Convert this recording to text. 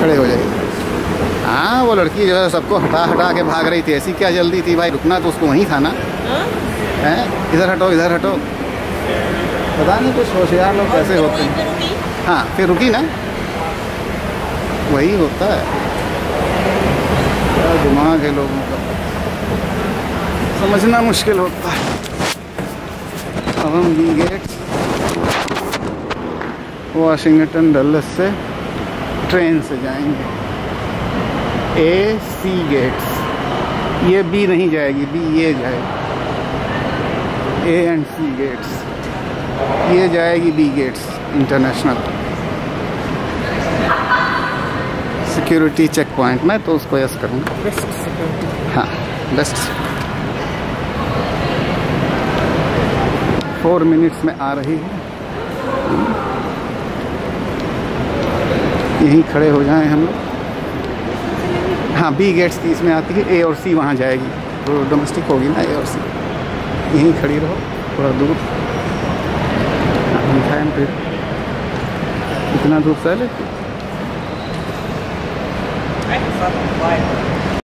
खड़े हो जाइए। हाँ वो लड़की जो है सबको हटा हटा के भाग रही थी। ऐसी क्या जल्दी थी भाई? रुकना तो उसको वहीं था ना। हाँ? है? इधर हटो इधर हटो। पता नहीं कुछ होशियार लोग कैसे होते हैं। हाँ फिर रुकी ना। वही होता है। क्या दिमाग है लोगों का। समझना मुश्किल होता है। अब हम गेट वाशिंगटन डल्लस से ट्रेन से जाएँगे। ए सी गेट्स ये बी नहीं जाएगी बी ये जाएगी। ए एंड सी गेट्स ये जाएगी B gates international security checkpoint में तो उसको यस करूँगा। हाँ बेस्ट फोर मिनट्स में आ रही है। यहीं खड़े हो जाएँ हम लोग। हाँ बी गेट्स की इसमें आती है ए और सी वहाँ जाएगी। तो डोमेस्टिक होगी ना ए और सी यहीं खड़ी रहो, थोड़ा दूर। हम दिखाएँ फिर। इतना दूर सह I